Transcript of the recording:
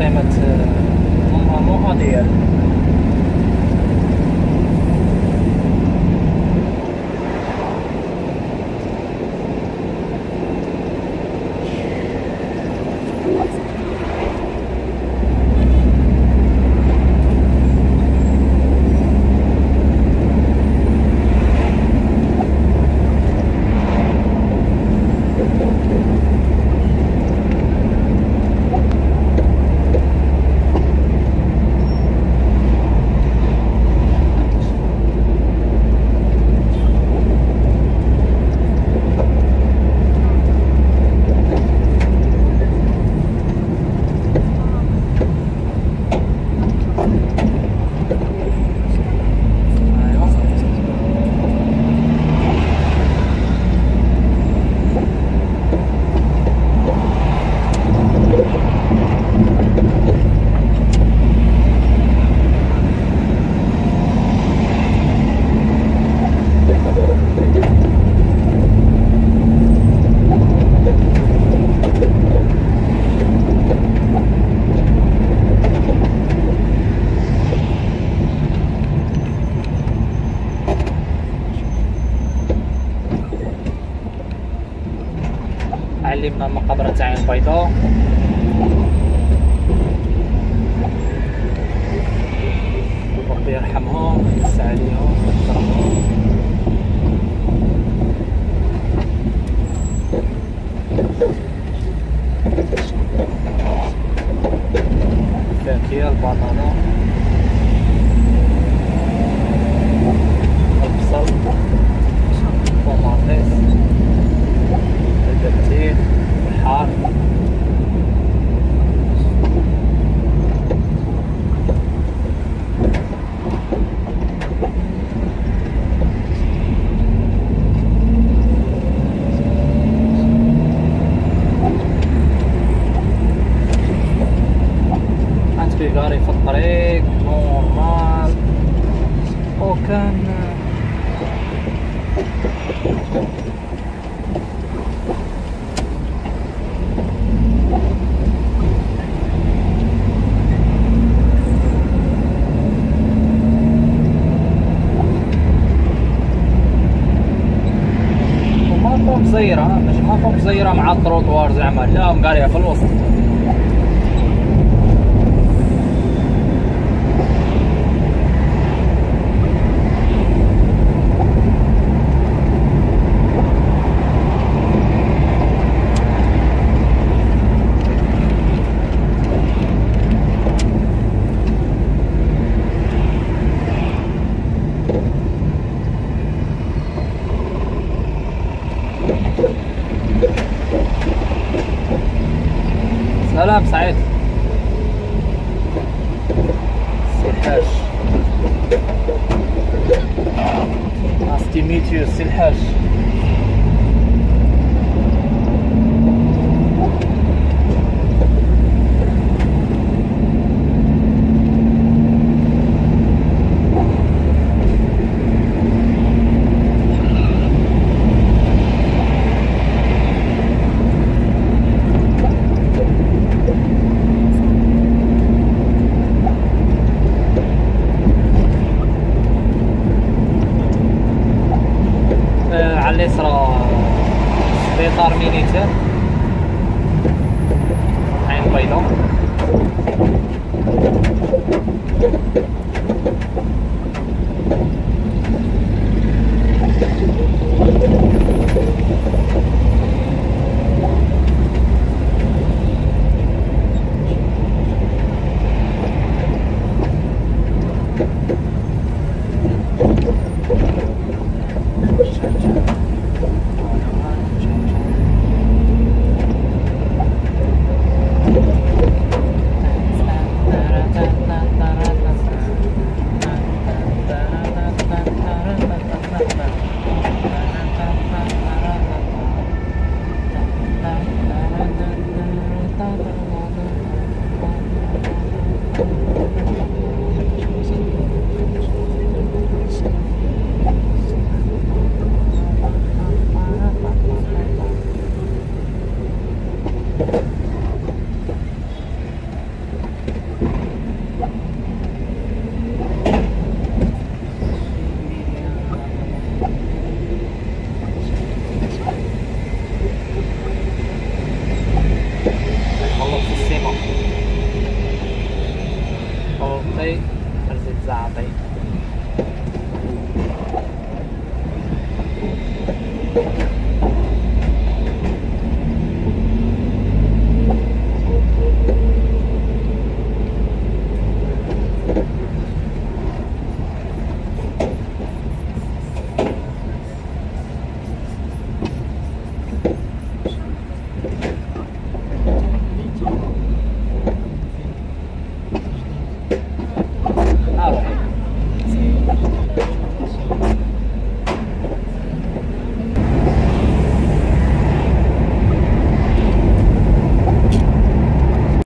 Heimat. علمنا المقابرة تاع البيضاء. ربي يرحمهم ويوسع عليهم ويكرمهم ماطو مزيرة مع التروطوار زعما لا مقاريها في الوسط. سلام سعيد سي الحاج you سي الحاج اليسرى سبيطار ميليتير عين بيضاء